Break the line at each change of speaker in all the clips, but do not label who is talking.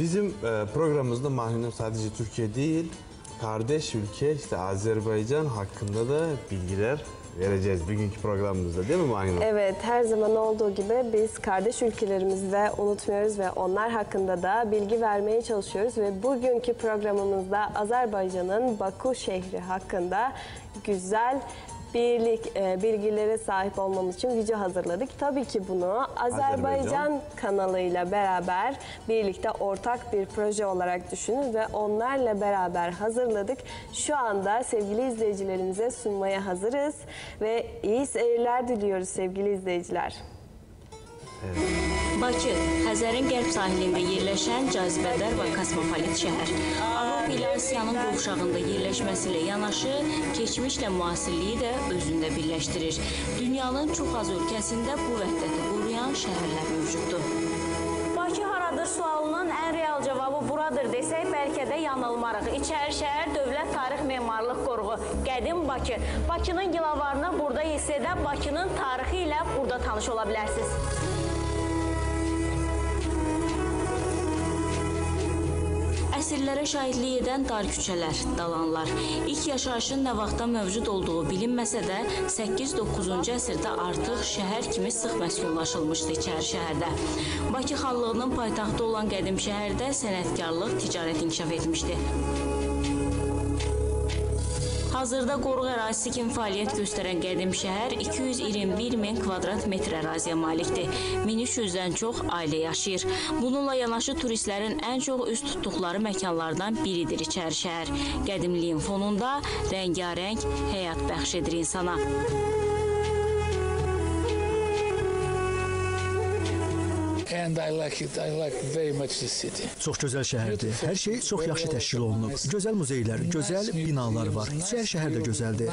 Bizim e, programımızda malumunuz sadece Türkiye değil, kardeş ülke işte Azerbaycan hakkında da bilgiler vereceğiz bugünkü programımızda değil mi Mahinur?
Evet, her zaman olduğu gibi biz kardeş ülkelerimizi de unutmuyoruz ve onlar hakkında da bilgi vermeye çalışıyoruz ve bugünkü programımızda Azerbaycan'ın Baku şehri hakkında güzel birlik e, bilgilere sahip olmamız için video hazırladık. Tabii ki bunu Azerbaycan,
Azerbaycan.
kanalıyla beraber birlikte ortak bir proje olarak düşünün ve onlarla beraber hazırladık. Şu anda sevgili izleyicilerimize sunmaya hazırız ve iyi seyirler diliyoruz sevgili izleyiciler.
Bakı, Xəzərin qərb sahilində yerləşən cazibədar və kosmopolit şəhər. Avropa ilə Asiyanın qovşağında yerləşməsi ilə yanaşı, keçmişlə müasirliyi də özündə birləşdirir. Dünyanın çox az ölkəsində bu vəhdəti qoruyan şəhərlər mövcuddur.
Bakı haradır sualının ən real cavabı buradır desək bəlkə də yanılmarıq. İçəri şəhər Dövlət Tarix Memarlıq Qoruğu, Qədim Bakı. Bakının gilavarını burada hiss edə Bakının tarixi ilə burada tanış ola bilərsiniz.
Əsrlərə şahidlik edən dar küçələr, dalanlar. İlk yaşayışın nə vaxtdan mövcud olduğu bilinməsə də, 8-9-cu əsrdə artıq şəhər kimi sıx məskunlaşılmışdı içəri şəhərdə. Bakı xanlığının paytaxtı olan qədim şəhərdə sənətkarlıq, ticarət inkişaf etmişdi. Hazırda qoruq ərazisi kimi fəaliyyət göstərən qədim şəhər 221 min kvadrat metr əraziyə malikdir. 1300-dən çox ailə yaşayır. Bununla yanaşı turistlərin ən çox üz tutduqları məkanlardan biridir içəri şəhər. Qədimliyin fonunda rəngarəng həyat bəxş edir insana.
And I like it. I like very much the city.
Çox gözəl şəhərdir. Hər şey çox yaxşı təşkil olunub. Gözəl muzeylər, gözəl binalar var. İçəri şəhər də gözəldir.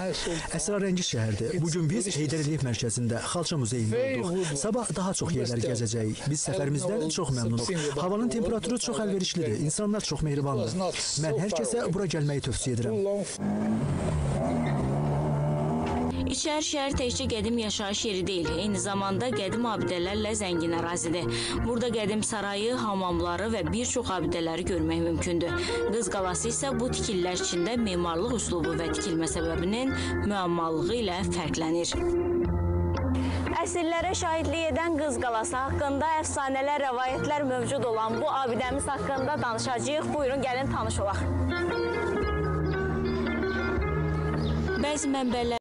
Əsrarəngiz şəhərdir. Bu gün biz Heydər Əliyev mərkəzində Xalça muzeyində olduq. Sabah daha çox yerlər gəzəcəyik. Biz səfərimizdən çox məmnunuq. Havanın temperaturu çox əlverişlidir. İnsanlar çox mehribandır. Mən hər kəsə bura gəlməyi tövsiyə edirəm.
İçəri şəhər təkcə qədim yaşayış yeri deyil, eyni zamanda qədim abidələrlə zəngin ərazidir. Burada qədim sarayı, hamamları və bir çox abidələri görmək mümkündür. Qız qalası isə bu tikililər içində memarlıq üslubu və tikilmə səbəbinin müəmmalığı ilə fərqlənir.
Əsrlərə şahidlik edən Qız qalası haqqında əfsanələr, rəvayətlər mövcud olan bu abidəmiz haqqında danışacağıq. Buyurun, gəlin tanış olaq.
Bəzi mənbələr